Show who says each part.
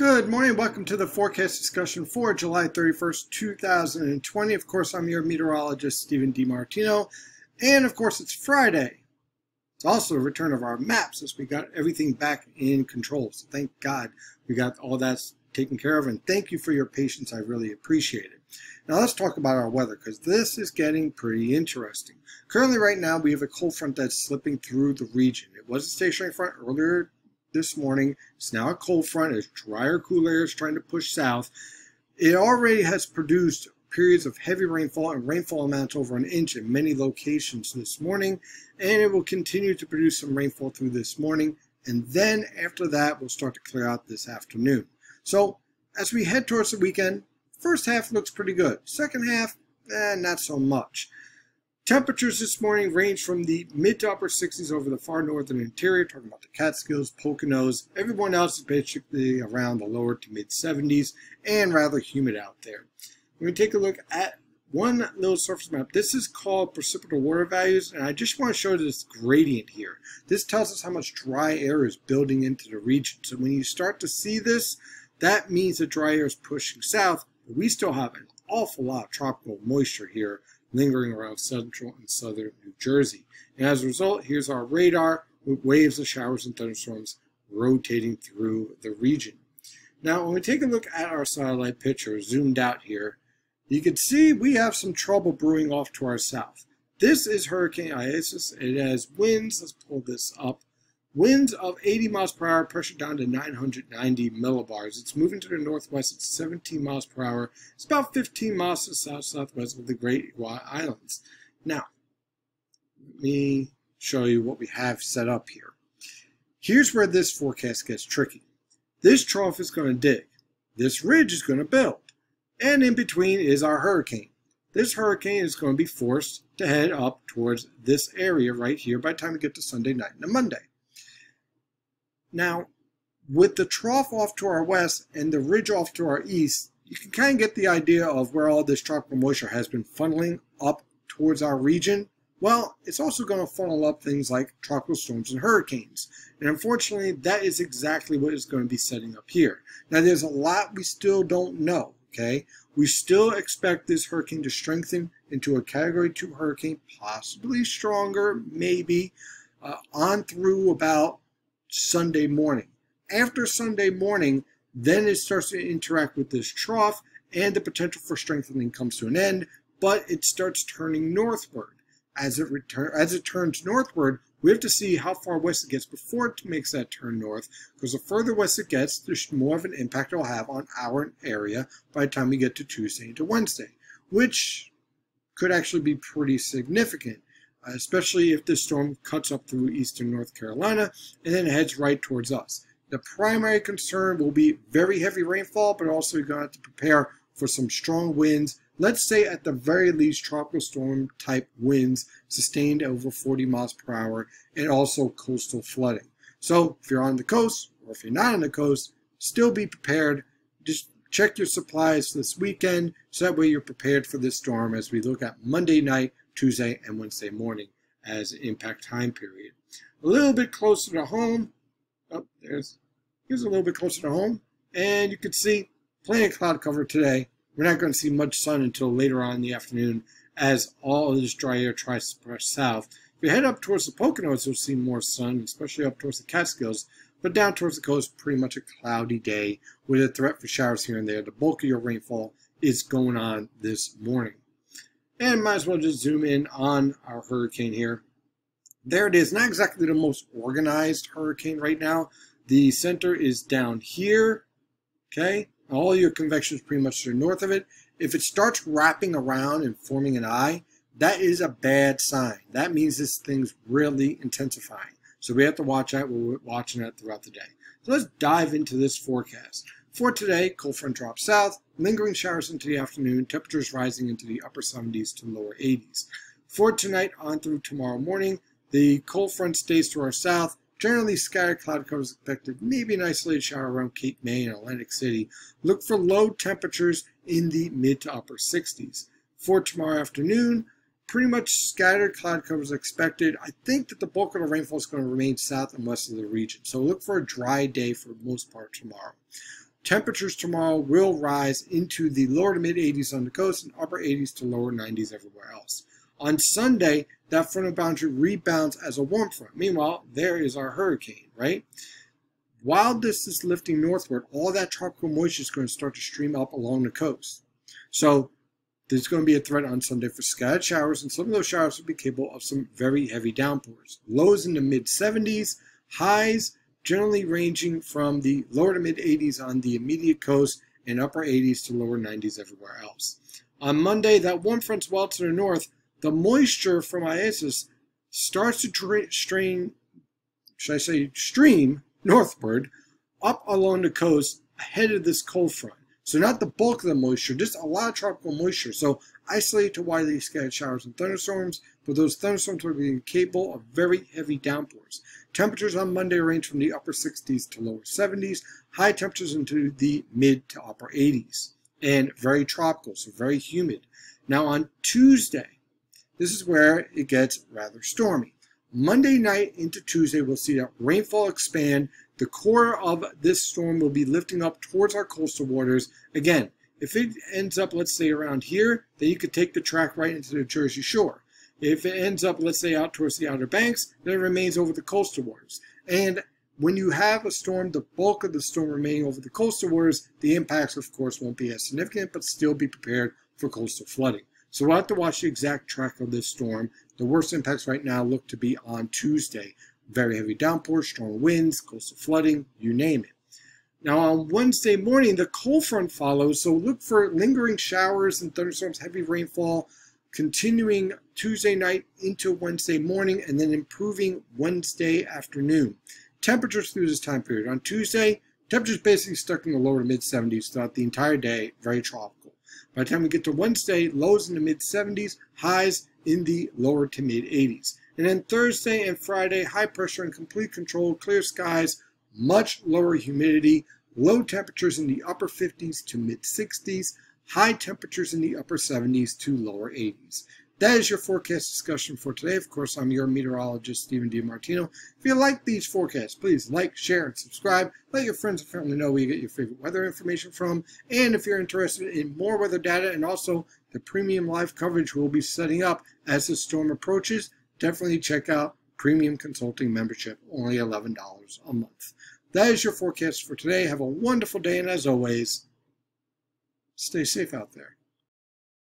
Speaker 1: Good morning. Welcome to the forecast discussion for July 31st, 2020. Of course, I'm your meteorologist, Stephen DiMartino. And of course, it's Friday. It's also a return of our maps as we got everything back in control. So thank God we got all that taken care of. And thank you for your patience. I really appreciate it. Now let's talk about our weather because this is getting pretty interesting. Currently, right now, we have a cold front that's slipping through the region. It was a stationary front earlier this morning. It's now a cold front as drier, cool air is trying to push south. It already has produced periods of heavy rainfall and rainfall amounts over an inch in many locations this morning, and it will continue to produce some rainfall through this morning. And then after that, we'll start to clear out this afternoon. So as we head towards the weekend, first half looks pretty good. Second half, eh, not so much. Temperatures this morning range from the mid to upper 60s over the far northern interior, talking about the Catskills, Poconos. Everyone else is basically around the lower to mid 70s and rather humid out there. We're going to take a look at one little surface map. This is called precipitable water values, and I just want to show this gradient here. This tells us how much dry air is building into the region. So when you start to see this, that means the dry air is pushing south, but we still have an awful lot of tropical moisture here lingering around central and southern New Jersey. And as a result, here's our radar with waves of showers and thunderstorms rotating through the region. Now, when we take a look at our satellite picture, zoomed out here, you can see we have some trouble brewing off to our south. This is Hurricane Isaias. It has winds, let's pull this up, Winds of 80 miles per hour, pressure down to 990 millibars. It's moving to the northwest at 17 miles per hour. It's about 15 miles to the south southwest of the Great Inagua Islands. Now, let me show you what we have set up here. Here's where this forecast gets tricky. This trough is going to dig. This ridge is going to build. And in between is our hurricane. This hurricane is going to be forced to head up towards this area right here by the time we get to Sunday night and Monday. Now, with the trough off to our west and the ridge off to our east, you can kind of get the idea of where all this tropical moisture has been funneling up towards our region. Well, it's also going to funnel up things like tropical storms and hurricanes. And unfortunately, that is exactly what is going to be setting up here. Now, there's a lot we still don't know, okay? We still expect this hurricane to strengthen into a Category 2 hurricane, possibly stronger, maybe, uh, on through about Sunday morning. After Sunday morning, then it starts to interact with this trough and the potential for strengthening comes to an end, but it starts turning northward. As it return, as it turns northward, we have to see how far west it gets before it makes that turn north, because the further west it gets, there's more of an impact it'll have on our area by the time we get to Tuesday to Wednesday, which could actually be pretty significant Uh, especially if this storm cuts up through eastern North Carolina and then heads right towards us. The primary concern will be very heavy rainfall, but also you're going to have to prepare for some strong winds. Let's say at the very least tropical storm type winds sustained over 40 miles per hour and also coastal flooding. So if you're on the coast or if you're not on the coast, still be prepared. Just check your supplies this weekend so that way you're prepared for this storm as we look at Monday night Tuesday and Wednesday morning as impact time period. A little bit closer to home, oh, there's, here's a little bit closer to home, and you can see plenty of cloud cover today. We're not going to see much sun until later on in the afternoon as all of this dry air tries to push south. If you head up towards the Poconos, you'll see more sun, especially up towards the Catskills, but down towards the coast, pretty much a cloudy day with a threat for showers here and there. The bulk of your rainfall is going on this morning. And might as well just zoom in on our hurricane here. There it is. Not exactly the most organized hurricane right now. The center is down here. Okay. All your convection is pretty much to the north of it. If it starts wrapping around and forming an eye, that is a bad sign. That means this thing's really intensifying. So we have to watch that. We're watching that throughout the day. So let's dive into this forecast. For today, cold front drops south, lingering showers into the afternoon, temperatures rising into the upper 70s to lower 80s. For tonight on through tomorrow morning, the cold front stays to our south, generally scattered cloud cover is expected, maybe an isolated shower around Cape May and Atlantic City. Look for low temperatures in the mid to upper 60s. For tomorrow afternoon, pretty much scattered cloud cover is expected. I think that the bulk of the rainfall is going to remain south and west of the region. So look for a dry day for most part tomorrow. Temperatures tomorrow will rise into the lower to mid 80s on the coast and upper 80s to lower 90s everywhere else. On Sunday, that frontal boundary rebounds as a warm front. Meanwhile, there is our hurricane, right? While this is lifting northward, all that tropical moisture is going to start to stream up along the coast. So there's going to be a threat on Sunday for scattered showers, and some of those showers will be capable of some very heavy downpours. Lows in the mid 70s, highs generally ranging from the lower to mid 80s on the immediate coast and upper 80s to lower 90s everywhere else. On Monday, that warm front's well to the north, the moisture from Isaias starts to strain, should I say, stream northward up along the coast ahead of this cold front. So not the bulk of the moisture, just a lot of tropical moisture. So isolated to widely scattered showers and thunderstorms, but those thunderstorms will be capable of very heavy downpours. Temperatures on Monday range from the upper 60s to lower 70s, high temperatures into the mid to upper 80s, and very tropical, so very humid. Now on Tuesday, this is where it gets rather stormy. Monday night into Tuesday, we'll see that rainfall expand. The core of this storm will be lifting up towards our coastal waters. Again, if it ends up, let's say, around here, then you could take the track right into the Jersey Shore. If it ends up, let's say, out towards the Outer Banks, then it remains over the coastal waters. And when you have a storm, the bulk of the storm remaining over the coastal waters, the impacts, of course, won't be as significant, but still be prepared for coastal flooding. So we'll have to watch the exact track of this storm. The worst impacts right now look to be on Tuesday. Very heavy downpours, strong winds, coastal flooding, you name it. Now on Wednesday morning, the cold front follows, so look for lingering showers and thunderstorms, heavy rainfall, continuing Tuesday night into Wednesday morning and then improving Wednesday afternoon. Temperatures through this time period. On Tuesday, temperatures basically stuck in the lower to mid 70s throughout the entire day, very tropical. By the time we get to Wednesday, lows in the mid 70s, highs in the lower to mid 80s. And then Thursday and Friday, high pressure and complete control, clear skies, much lower humidity, low temperatures in the upper 50s to mid 60s, high temperatures in the upper 70s to lower 80s. That is your forecast discussion for today. Of course, I'm your meteorologist, Stephen DiMartino. If you like these forecasts, please like, share, and subscribe. Let your friends and family know where you get your favorite weather information from. And if you're interested in more weather data and also the premium live coverage we'll be setting up as the storm approaches, definitely check out Premium Consulting Membership, only $11 a month. That is your forecast for today. Have a wonderful day, and as always, stay safe out there.